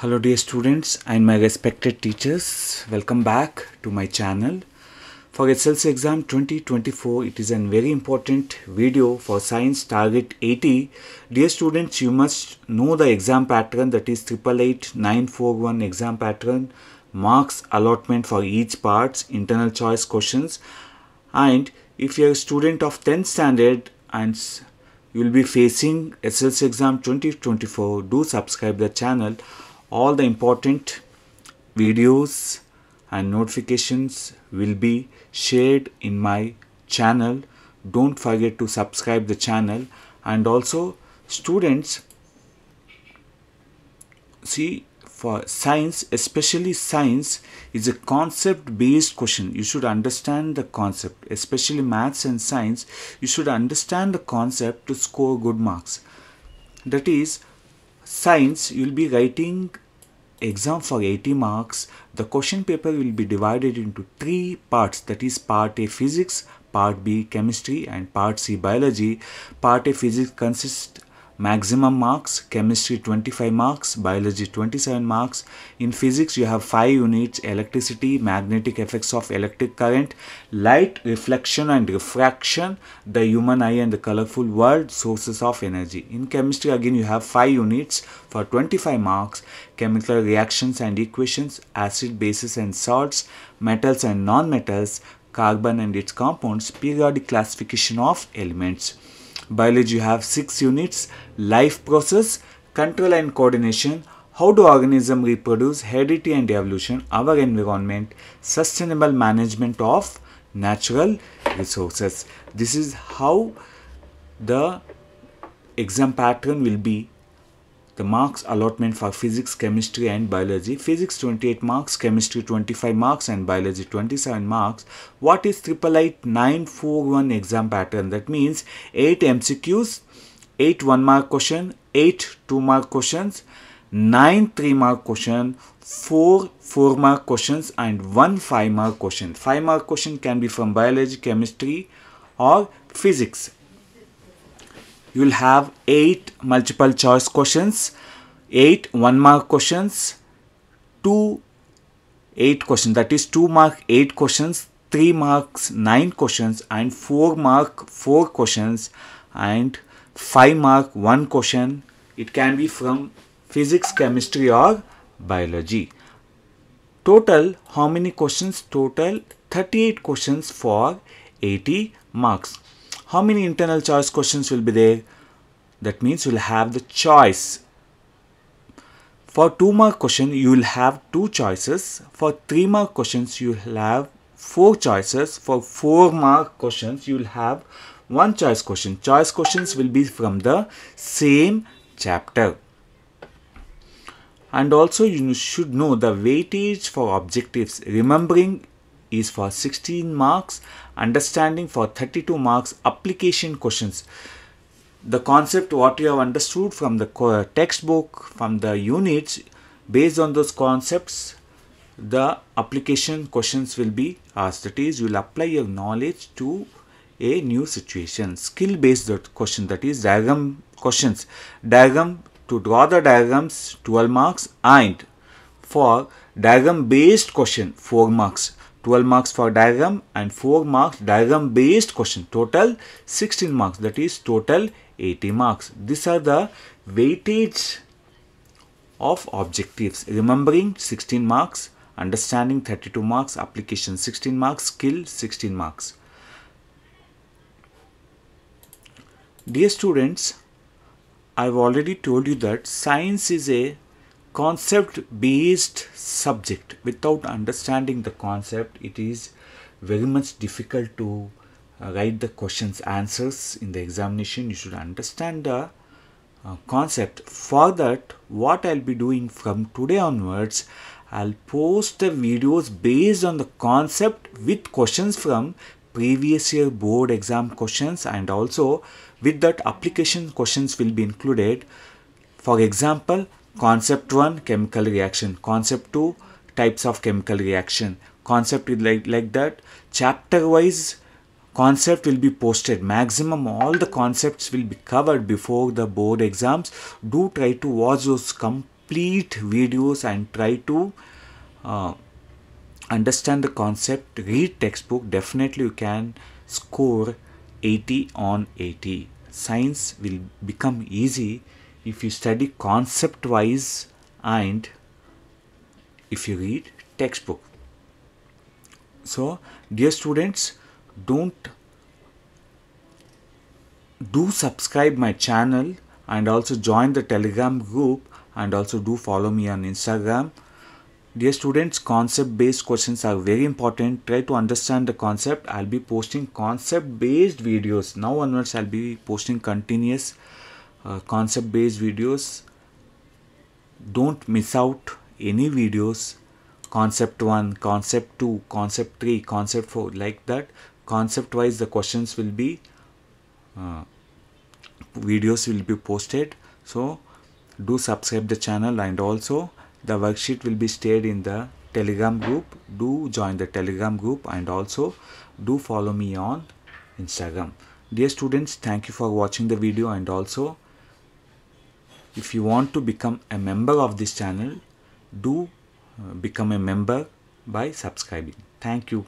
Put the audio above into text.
Hello dear students and my respected teachers, welcome back to my channel. For SSLC exam 2024, it is a very important video for science target 80. Dear students, you must know the exam pattern that is 888941 exam pattern, marks allotment for each parts, internal choice questions and if you are a student of 10th standard and you will be facing SSLC exam 2024 do subscribe the channel all the important videos and notifications will be shared in my channel. Don't forget to subscribe the channel. And also students see for science especially science is a concept based question. You should understand the concept. Especially maths and science you should understand the concept to score good marks. That is science you'll be writing exam for 80 marks. The question paper will be divided into three parts. That is part a physics part b chemistry and part c biology. Part a physics consists maximum marks chemistry 25 marks biology 27 marks. In physics you have 5 units electricity magnetic effects of electric current light reflection and refraction the human eye and the colorful world sources of energy. In chemistry again you have 5 units for 25 marks chemical reactions and equations acid bases and salts metals and non-metals carbon and its compounds periodic classification of elements biology you have six units life process control and coordination how do organisms reproduce heredity and evolution our environment sustainable management of natural resources. This is how the exam pattern will be the marks allotment for physics chemistry and biology. Physics 28 marks chemistry 25 marks and biology 27 marks. What is triple eight? Nine four one exam pattern. That means 8 mcqs 8 1 mark question 8 2 mark questions 9 3 mark question 4 4 mark questions and 1 5 mark question. 5 mark question can be from biology chemistry or physics you will have 8 multiple choice questions 8 1 mark questions 2 8 questions. That is 2 mark 8 questions 3 marks 9 questions and 4 mark 4 questions and 5 mark 1 question. It can be from physics chemistry or biology. Total how many questions? Total 38 questions for 80 marks how many internal choice questions will be there? That means you'll have the choice. For 2 mark question you will have two choices. For 3 mark questions you will have four choices. For 4 mark questions you will have one choice question. Choice questions will be from the same chapter. And also you should know the weightage for objectives. Remembering is for 16 marks understanding for 32 marks application questions. The concept what you have understood from the textbook from the units based on those concepts the application questions will be asked. That is you will apply your knowledge to a new situation. Skill based question that is diagram questions. Diagram to draw the diagrams 12 marks and for diagram based question 4 marks 12 marks for diagram and 4 marks diagram based question. Total 16 marks that is total 80 marks. These are the weightage of objectives. Remembering 16 marks understanding 32 marks application 16 marks skill 16 marks. Dear students i've already told you that science is a concept based subject. Without understanding the concept it is very much difficult to uh, write the questions answers in the examination. You should understand the uh, concept. For that what i'll be doing from today onwards i'll post the videos based on the concept with questions from previous year board exam questions and also with that application questions will be included. For example concept 1 chemical reaction. Concept 2 types of chemical reaction. Concept is like like that. Chapter wise concept will be posted. Maximum all the concepts will be covered before the board exams. Do try to watch those complete videos and try to uh, understand the concept. Read textbook. Definitely you can score 80 on 80 science will become easy if you study concept wise and if you read textbook. So dear students don't do subscribe my channel and also join the telegram group and also do follow me on instagram. Dear students concept based questions are very important. Try to understand the concept. I'll be posting concept based videos. Now onwards i'll be posting continuous uh, concept based videos. Don't miss out any videos. Concept 1 concept 2 concept 3 concept 4 like that. Concept wise the questions will be uh, videos will be posted. So do subscribe the channel and also the worksheet will be stayed in the telegram group. Do join the telegram group and also do follow me on instagram. Dear students thank you for watching the video and also if you want to become a member of this channel do uh, become a member by subscribing. Thank you